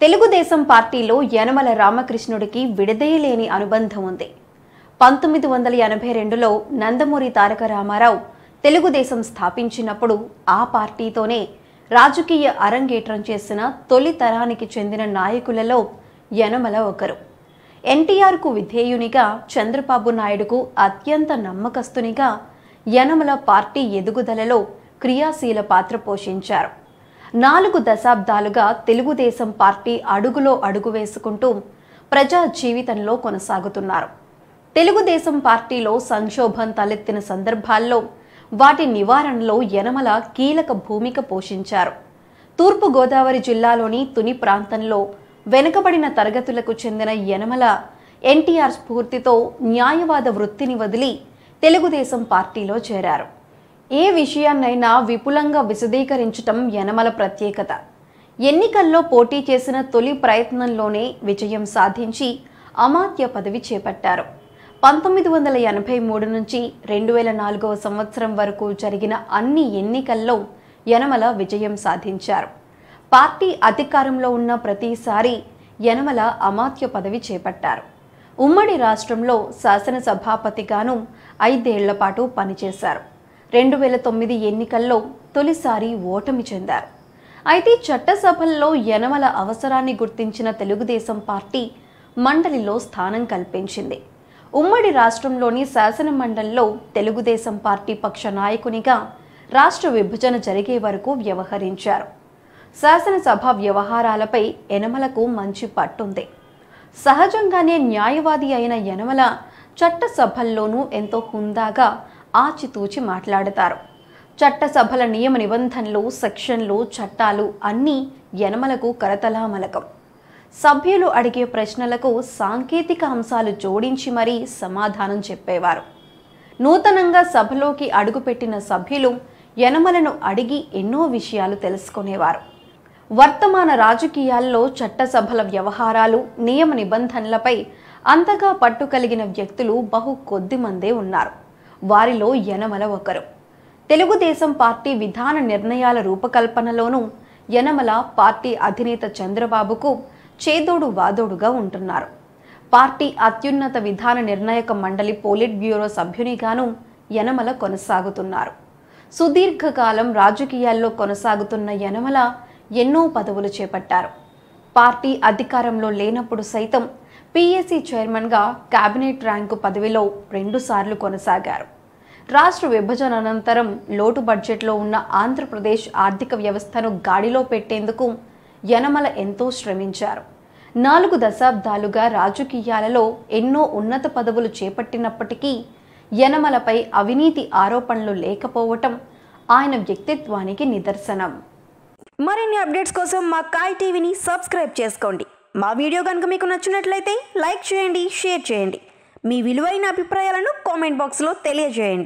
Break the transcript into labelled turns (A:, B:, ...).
A: తెలుగుదేశం పార్టీలో యనమల రామకృష్ణుడికి విడదీయలేని అనుబంధం ఉంది. పంతొమ్మిది వందల ఎనభై రెండులో నందమూరి తారక రామారావు తెలుగుదేశం స్థాపించినప్పుడు ఆ పార్టీతోనే రాజకీయ అరంగేట్రం చేసిన తొలి తరానికి చెందిన నాయకులలో యనమల ఒకరు. ఎన్టీఆర్కు విధేయునిగా చంద్రబాబు నాయుడుకు అత్యంత నమ్మకస్తునిగా యనమల పార్టీ ఎదుగుదలలో క్రియాశీల పాత్ర పోషించారు. నాలుగు దశాబ్దాలుగా తెలుగుదేశం పార్టీ అడుగులో అడుగు వేసుకుంటూ ప్రజా జీవితంలో కొనసాగుతున్నారు. తెలుగుదేశం పార్టీలో సంక్షోభం తలెత్తిన సందర్భాల్లో వాటి నివారణలో యనమల కీలక భూమిక పోషించారు. తూర్పు గోదావరి జిల్లాలోని తుని ప్రాంతంలో వెనుకబడిన తరగతులకు చెందిన యనమల ఎన్టీఆర్ స్ఫూర్తితో న్యాయవాద వృత్తిని వదిలి తెలుగుదేశం పార్టీలో చేరారు. ఏ విషయాన్నైనా విపులంగా విశదీకరించటం యనమల ప్రత్యేకత. ఎన్నికల్లో పోటీ చేసిన తొలి ప్రయత్నంలోనే విజయం సాధించి అమాత్య పదవి చేపట్టారు. పంతొమ్మిది వందల ఎనభై మూడు నుంచి రెండు వేల నాలుగవ సంవత్సరం వరకు జరిగిన అన్ని ఎన్నికల్లో యనమల విజయం సాధించారు. పార్టీ అధికారంలో ఉన్న ప్రతిసారి యనమల అమాత్య పదవి చేపట్టారు. ఉమ్మడి రాష్ట్రంలో శాసనసభాపతిగాను ఐదేళ్ళ పాటు పనిచేశారు. రెండు వేల తొమ్మిది ఎన్నికల్లో తొలిసారి ఓటమి చెందారు. అయితే చట్టసభల్లో యనమల అవసరాన్ని గుర్తించిన తెలుగుదేశం పార్టీ మండలిలో స్థానం కల్పించింది. ఉమ్మడి రాష్ట్రంలోని శాసన మండలిలో తెలుగుదేశం పార్టీ పక్ష నాయకునిగా రాష్ట్ర విభజన జరిగే వరకు వ్యవహరించారు. శాసనసభ వ్యవహారాలపై యనమలకు మంచి పట్టుంది. సహజంగానే న్యాయవాది అయిన యనమల చట్టసభల్లోనూ ఎంతో హుందాగా ఆచితూచి మాట్లాడతారు. చట్టసభల నియమ నిబంధనలు సెక్షన్లు చట్టాలు అన్నీ యనమలకు కరతలామలకం సభ్యులు అడిగే ప్రశ్నలకు సాంకేతిక అంశాలు జోడించి మరీ సమాధానం చెప్పేవారు. నూతనంగా సభలోకి అడుగుపెట్టిన సభ్యులు యనమలను అడిగి ఎన్నో విషయాలు తెలుసుకునేవారు. వర్తమాన రాజకీయాల్లో చట్టసభల వ్యవహారాలు నియమ నిబంధనలపై అంతగా పట్టు కలిగిన వ్యక్తులు బహు కొద్ది మందే ఉన్నారు. వారిలో యనమల ఒకరు. తెలుగుదేశం పార్టీ విధాన నిర్ణయాల రూపకల్పనలోనూ యనమల పార్టీ అధినేత చంద్రబాబుకు చేదోడు వాదోడుగా ఉంటున్నారు. పార్టీ అత్యున్నత విధాన నిర్ణాయక మండలి పోలిట్ బ్యూరో సభ్యునిగాను యనమల కొనసాగుతున్నారు. సుదీర్ఘకాలం రాజకీయాల్లో కొనసాగుతున్న యనమల ఎన్నో పదవులు చేపట్టారు. పార్టీ అధికారంలో లేనప్పుడు సైతం పిఎస్సి చైర్మన్గా కేబినెట్ ర్యాంకు పదవిలో రెండుసార్లు కొనసాగారు. రాష్ట్ర విభజన అనంతరం లోటు బడ్జెట్లో ఉన్న ఆంధ్రప్రదేశ్ ఆర్థిక వ్యవస్థను గాడిలో పెట్టేందుకు యనమల ఎంతో శ్రమించారు. నాలుగు దశాబ్దాలుగా రాజకీయాలలో ఎన్నో ఉన్నత పదవులు చేపట్టినప్పటికీ యనమలపై అవినీతి ఆరోపణలు లేకపోవటం ఆయన వ్యక్తిత్వానికి నిదర్శనం.
B: మరిన్ని అప్డేట్స్ కోసం మా కాయ్ టీవీని సబ్స్క్రైబ్ చేసుకోండి. మా వీడియో కనుక మీకు నచ్చినట్లయితే లైక్ చేయండి షేర్ చేయండి. మీ విలువైన అభిప్రాయాలను కామెంట్ బాక్స్లో తెలియజేయండి.